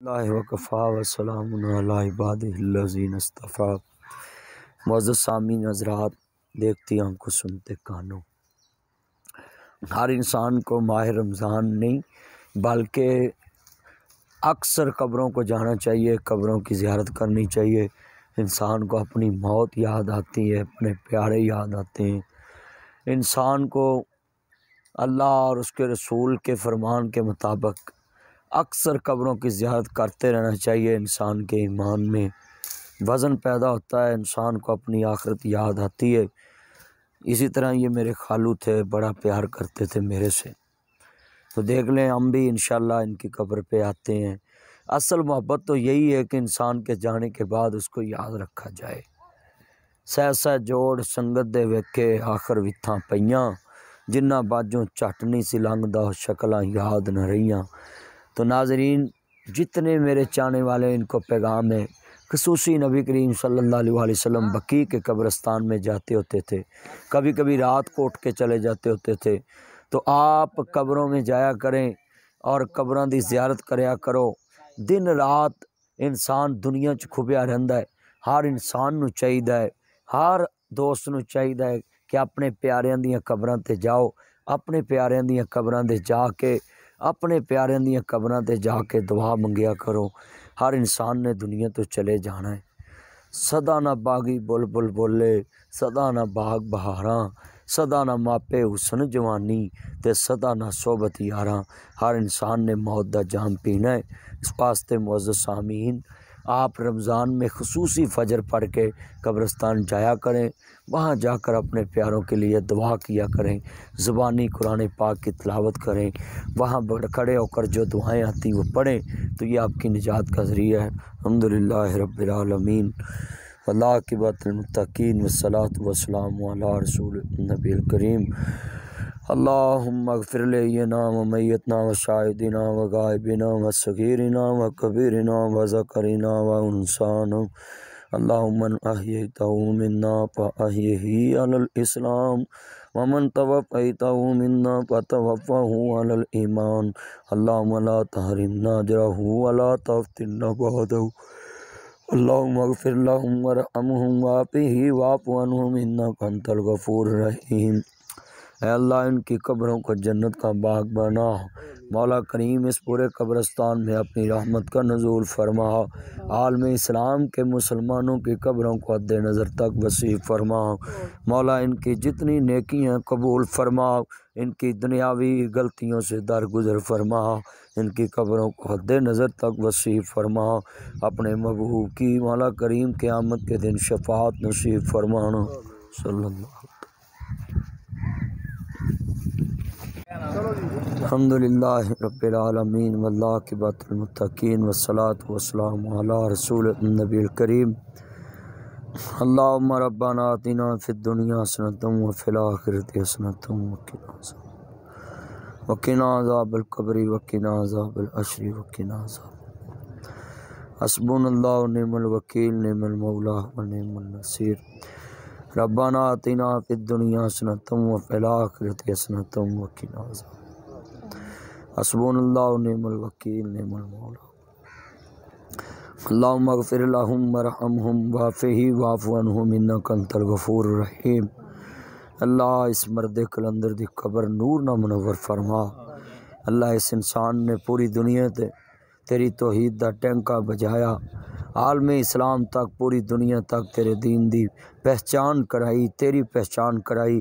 اللہ وقفا وسلام علی عباد الذین اصطفیٰ. معزز سامعین حضرات، دیکھتی آنکھوں سنتے کانوں. ہر انسان کو ماہ رمضان نہیں، بلکہ اکثر قبروں کو جانا چاہیے، قبروں کی زیارت کرنی چاہیے۔ انسان کو اپنی موت یاد آتی ہے، اپنے پیارے یاد آتے ہیں۔ انسان کو اللہ اور اس کے رسول کے فرمان کے مطابق اکثر قبروں کی زیارت کرتے رہنا چاہیے۔ انسان کے ایمان میں وزن پیدا ہوتا ہے، انسان کو اپنی آخرت یاد آتی ہے۔ اسی طرح یہ میرے خالو تھے، بڑا پیار کرتے تھے میرے سے۔ تو دیکھ لیں، ہم بھی انشاءاللہ ان کی قبر پہ آتے ہیں۔ اصل محبت تو یہی ہے کہ انسان کے جانے کے بعد اس کو یاد رکھا جائے۔ سہ سہ جوڑ سنگت دے ویکھے، آخر وتھاں پئیاں۔ جنہ باجوں چٹنی سی لنگدا، شکلاں یاد نہ رہیاں۔ تو ناظرین، جتنے میرے چاہنے والے ان کو پیغام ہے۔ خصوصی نبی کریم صلی اللہ علیہ وسلم بقی کے قبرستان میں جاتے ہوتے تھے۔ کبھی کبھی رات کو اٹھ کے چلے جاتے ہوتے تھے۔ تو آپ قبروں میں جایا کریں اور قبروں دی زیارت کریا کرو۔ دن رات انسان دنیا چ کھبیا رہندا ہے۔ ہر انسان نو چاہیدا ہے۔ ہر دوست نو چاہیدا ہے کہ اپنے پیاریاں دیاں قبراں تے جاؤ۔ اپنے پیاریاں دیاں قبراں تے جا کے اپنے پیاریاں دیاں قبراں تے جا کے دعا منگیا کرو۔ ہر انسان نے دنیا تو چلے جانا ہے۔ سدا نہ باغی بل بل بولے سدا نہ باغ بہاراں سدا نہ ماپے حسن جوانی تے سدا نہ صحبت یاراں۔ ہر انسان نے موت دا جام پینا ہے۔ اس واسطے معزز سامعین آپ رمضان میں خصوصی فجر پڑھ کے قبرستان جایا کریں، وہاں جا کر اپنے پیاروں کے لیے دعا کیا کریں، زبانی قرآن پاک کی تلاوت کریں، وہاں کھڑے ہو کر جو دعائیں آتی وہ پڑھیں، تو یہ آپ کی نجات کا ذریعہ ہے۔ الحمد للہ رب العالمین۔ اللہ کی بات المتقین وصلاۃ وسلام علیہ رسول نبی الکریم۔ اللہم اغفر لینا و میتنا و شاہدنا و غائبنا و صغیرنا و کبیرنا و ذکرنا و انسانا اللہم من احییتہو منا فاحیہی علی الاسلام ومن توفیتہو منا فتوفہو علی الایمان. اللہم لا تحرمنا جرہو ولا تفتنا بعدہو. اللہم اغفر لہم ورحمہم واپہی واپو عنہم انکا انت الغفور الرحیم. اے اللہ، ان کی قبروں کو جنت کا باغ بنا۔ مولا کریم اس پورے قبرستان میں اپنی رحمت کا نزول فرما۔ عالم اسلام کے مسلمانوں کی قبروں کو حد نظر تک وسیع فرما۔ مولا، ان کی جتنی نیکی ہیں قبول فرما۔ ان کی دنیاوی غلطیوں سے درگزر فرما۔ ان کی قبروں کو حد نظر تک وسیع فرما۔ اپنے محبوب کی مولا کریم قیامت کے دن شفاعت نصیب فرمانا صلی اللہ الحمد للہ رب العالمین واللہ کی بات المتقین والصلاة والسلام علی رسول النبی الکریم۔ اللہم ربنا آتنا فی الدنیا حسنتم وفی الاخرت حسنتم وقنا عذاب۔ وقنا عذاب القبر وقنا عذاب العشر وقنا عذاب۔ حسبون اللہ نعم الوکیل، نعم المولا و نعم النصیر۔ ربنا آتنا فی الدنیا حسنتم وفی الاخرت حسنتم وقنا عذاب حسبون اللہ نعم الوکیل، نعم المولا اللہم اغفر لہم ورحمہم وافہی وافو عنہم، انکا انت الغفور الرحیم۔ اللہ اس مرد کلندر دی قبر نور نہ منور فرما۔ اللہ اس انسان نے پوری دنیا تے تیری توحید دا ٹینکا بجایا عالم اسلام تک، پوری دنیا تک، تیرے دین دی پہچان کرائی، تیری پہچان کرائی۔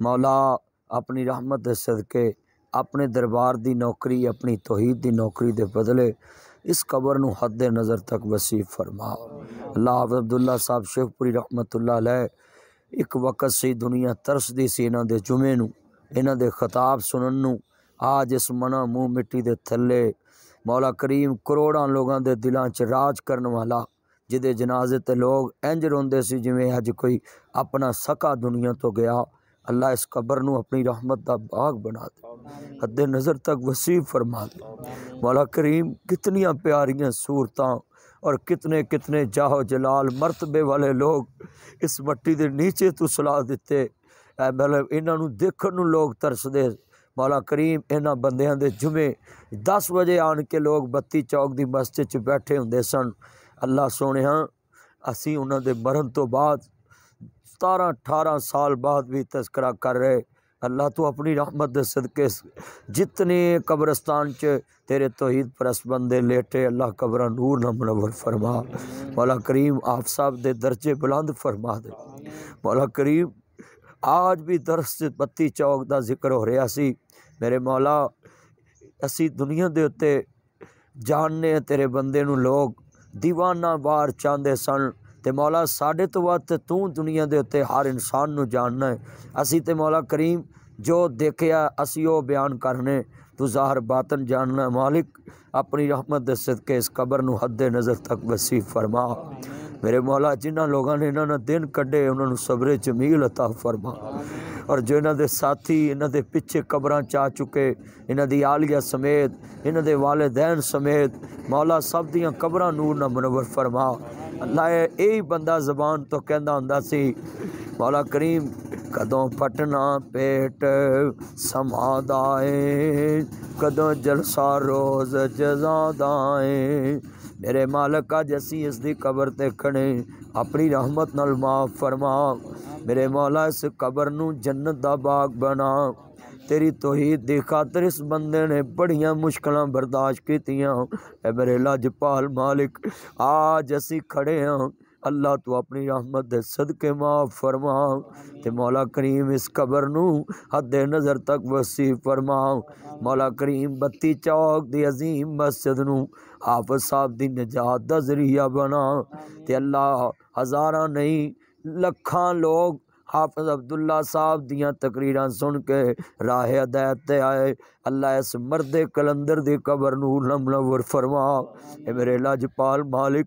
مولا، اپنی رحمت صدقے، اپنے دربار دی نوکری، اپنی توحید دی نوکری دے بدلے اس قبر نو حد نظر تک وسیع فرما۔ اللہ حافظ عبداللہ صاحب شیخ پوری رحمت اللہ علیہ، ایک وقت سی دنیا ترس دی سی انہاں دے جمعے نو، انہاں دے خطاب سنن نو، آج اس منہ منہ مٹی دے تھلے مولا کریم کروڑاں لوگاں دے دلاں چ راج کرن والا، جدے جنازے تے لوگ انج روندے سی جویں اج کوئی اپنا سکا دنیا تو گیا، اللہ اس قبر نو اپنی رحمت دا باغ بنا دے۔ حد نظر تک وسیع فرما دے۔ مولا کریم کتنیاں پیاریاں صورتاں اور کتنے کتنے جاہو جلال مرتبے والے لوگ اس مٹی دے نیچے تو سلا دیتے۔ اے بھلے انہاں نو دیکھن نو لوگ ترس دے مولا کریم انہاں بندیاں دے جمعے دس بجے آن کے لوگ بتی چوک دی مسجد چ بیٹھے ہوندے سن۔ اللہ سونے ہاں اسی انہاں دے مرن تو بعد ستارہ اٹھارہ سال بعد بھی تذکرہ کر رہے۔ اللہ تو اپنی رحمت دے صدقے جتنے قبرستان چ تیرے توحید پرس بندے لیٹے، اللہ قبرہ نور نہ منور فرما۔ مولا کریم آپ صاحب دے درجے بلند فرما دے۔ مولا کریم آج بھی درس بتی چوک دا ذکر ہو رہا سی۔ میرے مولا، اسی دنیا دے اتے جاننے تیرے بندے نو لوگ دیوانہ بار چاندے سن۔ تے مولا، ساڈے تو بعد تے تو دنیا دے اتے ہر انسان نو جاننا ہے۔ اسی تے مولا کریم، جو دیکھیا، اسی او بیان کرنے۔ تو ظاہر باطن جاننا ہے۔ مالک، اپنی رحمت دے صدقے اس قبر نو حد نظر تک وسیع فرما۔ میرے مولا جنہ لوگاں نے انہاں نے دن کڈے، انہاں نو صبر جمیل عطا فرما۔ اور جو انہاں دے ساتھی، انہاں دے پیچھے قبراں چاہ چکے، انہاں دی آلیہ سمیت، انہاں دے والدین سمیت، مولا سب دیاں قبراں نور نہ منور فرما۔ اللہ اے بندہ زبان تو کہندا ہوندا سی، مولا کریم، کدوں پٹنا پیٹ سما دائیں کدوں جلسہ روز جزا دائیں میرے مالک اج اسی اس دی قبر تے کھڑے اپنی رحمت نال معاف فرما۔ میرے مولا، اس قبر نو جنت دا باغ بنا۔ تیری توحید دی خاطر اس بندے نے بڑیاں مشکلاں برداشت کیتیاں۔ اے میرے لاجپال مالک، آج اسی کھڑے ہاں۔ اللہ تو اپنی رحمت دے صدقے معاف فرما۔ تے مولا کریم اس قبر نو حد نظر تک وسیع فرما۔ مولا کریم بتی چوک دی عظیم مسجد نو حافظ صاحب دی نجات دا ذریعہ بنا۔ تے اللہ ہزاراں نہیں، لکھاں لوگ حافظ عبداللہ صاحب دیاں تقریراں سن کے راہ ہدایت تے آئے۔ اللہ اس مرد کلندر دی قبر نو منور فرما۔ اے میرے لاجپال مالک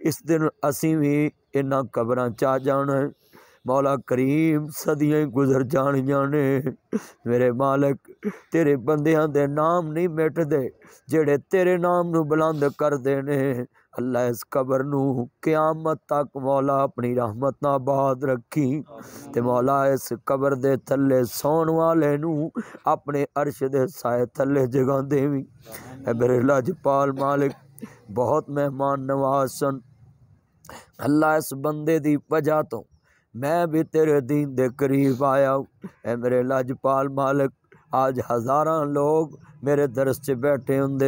اس دن اسی بھی انہاں قبراں چا جانا ہے مولا کریم صدیاں گزر جانیاں نے میرے مالک تیرے بندیاں دے نام نہیں مٹ دے جڑے تیرے نام نو بلند کر دے نے اللہ اس قبر نو قیامت تک مولا اپنی رحمت نہ آباد رکھی تے مولا اس قبر دے تھلے سون والے نو اپنے عرش دے سائے تھلے جگہ دے وی اے میرے لاجپال مالک بہت مہمان نواز سن اللہ اس بندے دی وجہ تو میں بھی تیرے دین دے قریب آیا ہوں۔ اے میرے لاجپال مالک، آج ہزاراں لوگ میرے درس چ بیٹھے ہوں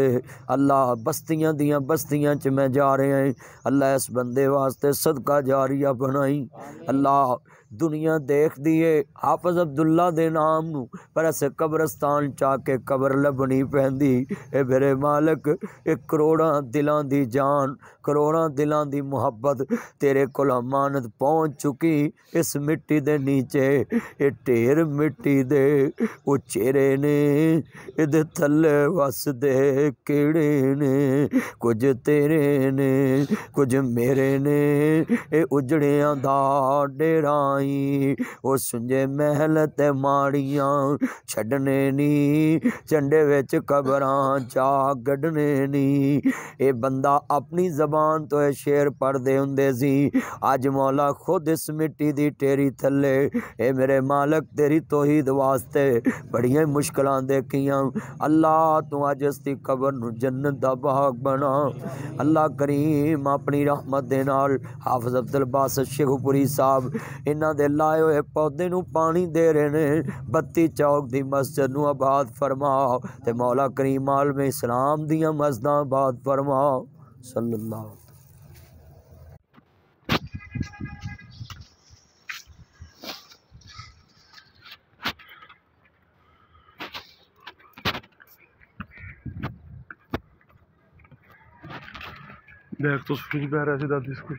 اللہ بستیاں دیاں بستیاں چ میں جا رہے ہیں اللہ اس بندے واسطے صدقہ جاریہ بنائی۔ اللہ دنیا دیکھ دیے حافظ عبداللہ دے نام نو پر اسے قبرستان چاہ کے قبر لبنی پہندی۔ اے میرے مالک ایک کروڑاں دلان دی جان کروڑاں دلان دی محبت تیرے کول امانت پہنچ چکی اس مٹی دے نیچے اے ٹیر مٹی دے او چہرے نے اے دے تھلے وس دے کیڑے نے کچھ تیرے نے کچھ میرے نے اے اجڑیاں دا ڈیرائیں آئی او سنجے محل تے ماڑیاں چھڈنے نی چنڈے وچ قبراں چا گڈنے نی اے بندہ اپنی زبان تو اے شعر پڑھ دے سی اج مولا خود اس مٹی دی ٹیری تھلے۔ اے میرے مالک، تیری توحید واسطے۔ بڑیاں مشکلاں دیکھیاں۔ اللہ، تو اج اس دی قبر نو جنت دا باغ بنا۔ اللہ کریم، اپنی رحمت دے نال۔ حافظ عبد الباسط شیخ پوری صاحب، انہاں دے لائے ہوئے پودے نو پانی دے رہے نے۔ بتی چوک دی مسجد نو آباد فرما تے مولا کریم عالم اسلام دیاں مسجداں آباد فرما صلی اللہ علیہ دیکھ تو سوچ پہ رہا سی دادی اس کو